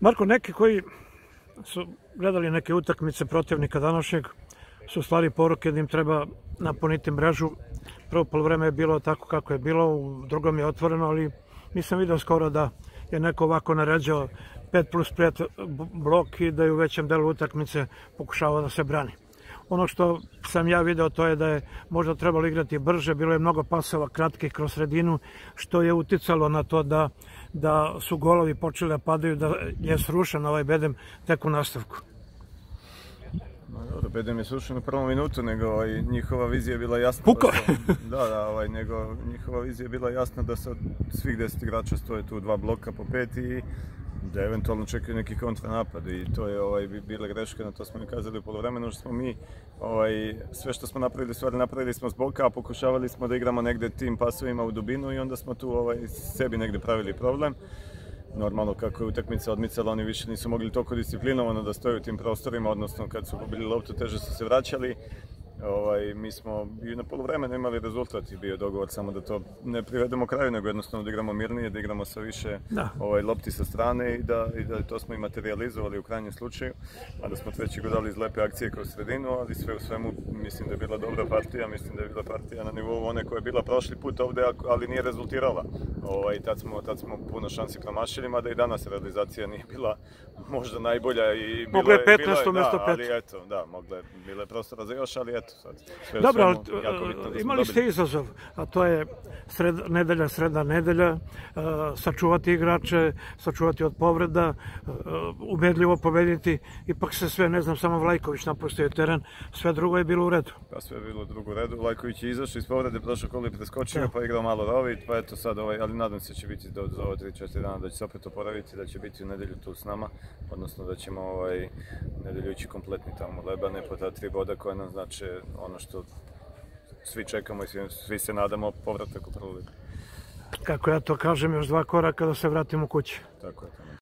Marko, neki koji su gledali neke utakmice protivnika današnjeg su slali poruke da im treba napuniti mrežu. Prvo polovreme je bilo tako kako je bilo, u drugom je otvoreno, ali nisam video skoro da je neko ovako naređao 5 plus 5 blok i da je u većem delu utakmice pokušavao da se brani. Ono što sam ja video to je da je možda trebalo igrati brže, bilo je mnogo pasova kratkih kroz sredinu, što je uticalo na to da, da su golovi počeli da padaju, da je srušen ovaj bedem tek u nastavku. Ma dobro, bedem je srušen u prvom minutu, nego ovaj, njihova vizija je bila jasna. Puko! Da, da, da, ovaj, nego njihova vizija je bila jasna da sa svih deset igrača stoje tu dva bloka po pet i da eventualno čekaju neki kontranapad i to je ovaj, bila greška, na to smo mi kazali u polovremenu, što smo mi ovaj, sve što smo napravili, stvari napravili smo s boka, a pokušavali smo da igramo negde tim pasovima u dubinu i onda smo tu ovaj, sebi negde pravili problem. Normalno kako je utakmica odmicala, oni više nisu mogli toliko disciplinovano da stoje u tim prostorima, odnosno kad su gubili loptu teže su se vraćali Ovaj, mi smo i na polovremenu imali rezultat i bio dogovor samo da to ne privedemo kraju, nego jednostavno da igramo mirnije, da igramo sa više da. ovaj, lopti sa strane i da, i da to smo i materializovali u krajnjem slučaju, a da smo treći god dali iz lepe akcije kroz sredinu, ali sve u svemu mislim da je bila dobra partija, mislim da je bila partija na nivou one koja je bila prošli put ovde, ali nije rezultirala. Ovaj, tad, smo, tad smo puno šansi promašili, mada i danas realizacija nije bila možda najbolja i mogla je 15 bila je, umesto da, 5. ali eto, da, mogla je, bila je prostora za još, ali eto, eto sad. Sve Dobro, ali da imali ste izazov, a to je sred, nedelja, sreda nedelja, uh, sačuvati igrače, sačuvati od povreda, uh, ubedljivo pobediti, ipak se sve, ne znam, samo Vlajković napustio teren, sve drugo je bilo u redu. Pa sve je bilo drugo u redu, Vlajković je izašao iz povrede, prošao koli preskočio, ja. pa igrao malo rovit, pa eto sad, ovaj, ali nadam se da će biti do, do 3-4 dana da će se opet oporaviti, da će biti u nedelju tu s nama, odnosno da ćemo ovaj, nedelju ići kompletni tamo Lebane po ta tri boda koja nam znače ono što svi čekamo i svi, svi se nadamo povratak u prvu ligu. Kako ja to kažem, još dva koraka da se vratimo kući. Tako je.